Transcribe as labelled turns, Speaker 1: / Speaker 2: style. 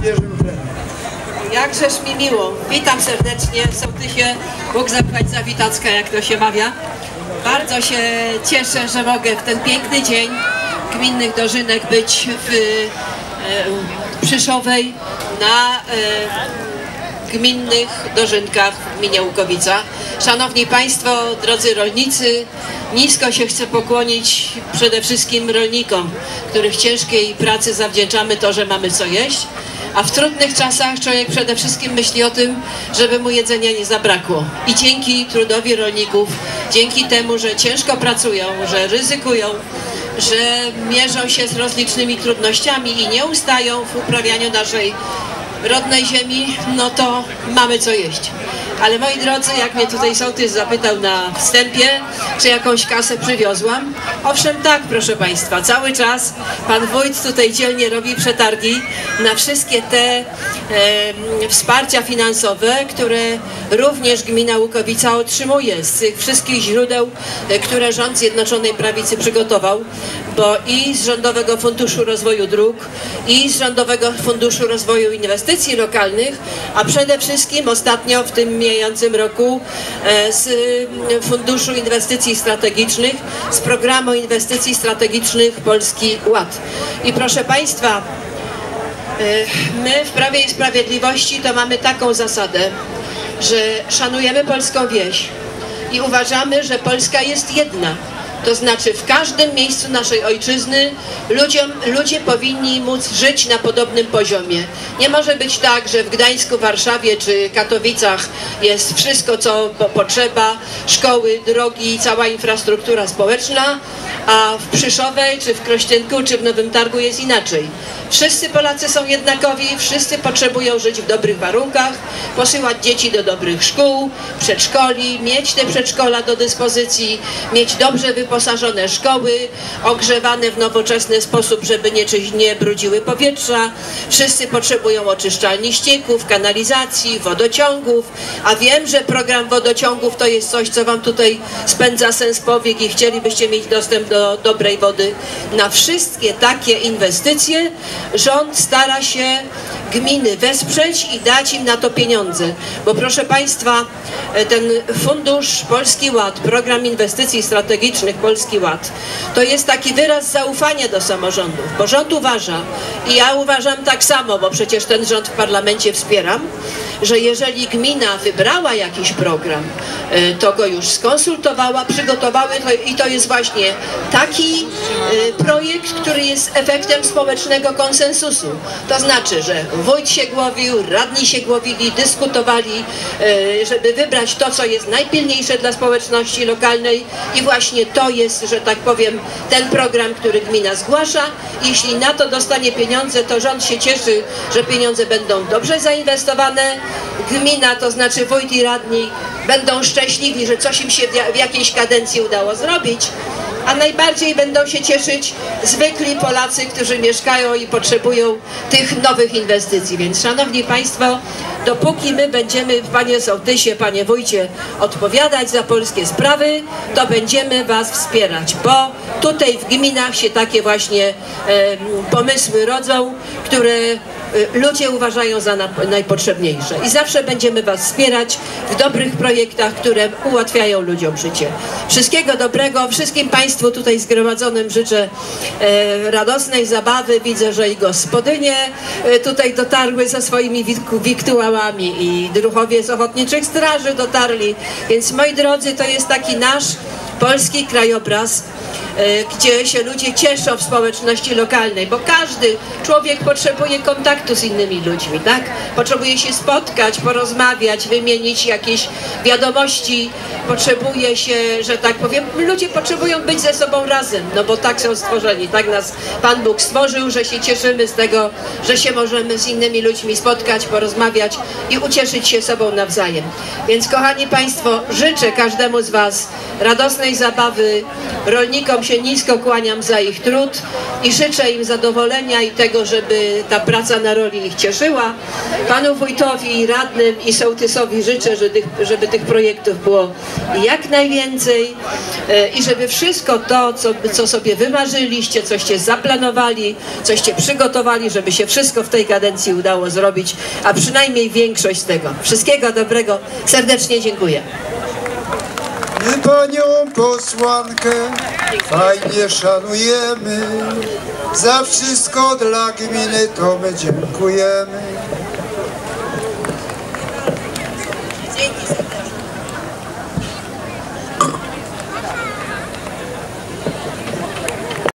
Speaker 1: świeżym tlenu.
Speaker 2: Jakżeż mi miło. Witam serdecznie. Sołtysie Bóg zapłać za Witacka, jak to się mawia. Bardzo się cieszę, że mogę w ten piękny dzień gminnych dożynek być w e, Przyszowej na e, gminnych dożynkach w gminie Łukowica. Szanowni Państwo, drodzy rolnicy, nisko się chcę pokłonić przede wszystkim rolnikom, których ciężkiej pracy zawdzięczamy to, że mamy co jeść. A w trudnych czasach człowiek przede wszystkim myśli o tym, żeby mu jedzenia nie zabrakło. I dzięki trudowi rolników, dzięki temu, że ciężko pracują, że ryzykują, że mierzą się z rozlicznymi trudnościami i nie ustają w uprawianiu naszej rodnej ziemi, no to mamy co jeść. Ale moi drodzy, jak mnie tutaj sołtys zapytał na wstępie, czy jakąś kasę przywiozłam, owszem tak, proszę Państwa, cały czas Pan Wójt tutaj dzielnie robi przetargi na wszystkie te wsparcia finansowe, które również gmina Łukowica otrzymuje z tych wszystkich źródeł, e, które rząd Zjednoczonej Prawicy przygotował, bo i z Rządowego Funduszu Rozwoju Dróg, i z Rządowego Funduszu Rozwoju Inwestycji Lokalnych, a przede wszystkim ostatnio w tym mijającym roku e, z Funduszu Inwestycji Strategicznych, z Programu Inwestycji Strategicznych Polski Ład. I proszę Państwa, my w Prawie i Sprawiedliwości to mamy taką zasadę, że szanujemy polską wieś i uważamy, że Polska jest jedna. To znaczy w każdym miejscu naszej ojczyzny ludziom, ludzie powinni móc żyć na podobnym poziomie. Nie może być tak, że w Gdańsku, Warszawie czy Katowicach jest wszystko, co po potrzeba, szkoły, drogi, cała infrastruktura społeczna, a w Przyszowej, czy w Krościenku, czy w Nowym Targu jest inaczej. Wszyscy Polacy są jednakowi, wszyscy potrzebują żyć w dobrych warunkach, posyłać dzieci do dobrych szkół, przedszkoli, mieć te przedszkola do dyspozycji, mieć dobrze wyposażone szkoły, ogrzewane w nowoczesny sposób, żeby nie, nie brudziły powietrza. Wszyscy potrzebują oczyszczalni ścieków, kanalizacji, wodociągów, a wiem, że program wodociągów to jest coś, co Wam tutaj spędza sens powiek i chcielibyście mieć dostęp do dobrej wody. Na wszystkie takie inwestycje rząd stara się gminy wesprzeć i dać im na to pieniądze. Bo proszę Państwa, ten fundusz Polski Ład, program inwestycji strategicznych Polski Ład, to jest taki wyraz zaufania do samorządów, bo rząd uważa i ja uważam tak samo, bo przecież ten rząd w parlamencie wspieram, że jeżeli gmina wybrała jakiś program, y, to go już skonsultowała, przygotowały to, i to jest właśnie taki y, projekt, który jest efektem społecznego konsensusu. To znaczy, że wójt się głowił, radni się głowili, dyskutowali, y, żeby wybrać to, co jest najpilniejsze dla społeczności lokalnej. I właśnie to jest, że tak powiem, ten program, który gmina zgłasza. Jeśli na to dostanie pieniądze, to rząd się cieszy, że pieniądze będą dobrze zainwestowane, gmina, to znaczy wójt i radni będą szczęśliwi, że coś im się w jakiejś kadencji udało zrobić, a najbardziej będą się cieszyć zwykli Polacy, którzy mieszkają i potrzebują tych nowych inwestycji. Więc szanowni Państwo, dopóki my będziemy, panie sołtysie, panie wójcie, odpowiadać za polskie sprawy, to będziemy was wspierać, bo tutaj w gminach się takie właśnie e, pomysły rodzą, które ludzie uważają za najpotrzebniejsze. I zawsze będziemy Was wspierać w dobrych projektach, które ułatwiają ludziom życie. Wszystkiego dobrego, wszystkim Państwu tutaj zgromadzonym życzę e, radosnej zabawy. Widzę, że i gospodynie e, tutaj dotarły ze swoimi wiktuałami i druchowie z ochotniczych straży dotarli. Więc moi drodzy, to jest taki nasz polski krajobraz, E, gdzie się ludzie cieszą w społeczności lokalnej, bo każdy człowiek potrzebuje kontaktu z innymi ludźmi, tak? Potrzebuje się spotkać, porozmawiać, wymienić jakieś wiadomości, potrzebuje się, że tak powiem, ludzie potrzebują być ze sobą razem, no bo tak są stworzeni, tak nas Pan Bóg stworzył, że się cieszymy z tego, że się możemy z innymi ludźmi spotkać, porozmawiać i ucieszyć się sobą nawzajem. Więc kochani Państwo, życzę każdemu z Was radosnej zabawy, rolnikom się nisko kłaniam za ich trud i życzę im zadowolenia i tego, żeby ta praca na roli ich cieszyła. Panu wójtowi, radnym i sołtysowi życzę, żeby tych, żeby tych projektów było jak najwięcej e, i żeby wszystko to, co, co sobie wymarzyliście, coście zaplanowali, coście przygotowali, żeby się wszystko w tej kadencji udało zrobić, a przynajmniej większość tego. Wszystkiego dobrego. Serdecznie dziękuję.
Speaker 1: My panią posłankę fajnie szanujemy. Za wszystko dla gminy to my dziękujemy.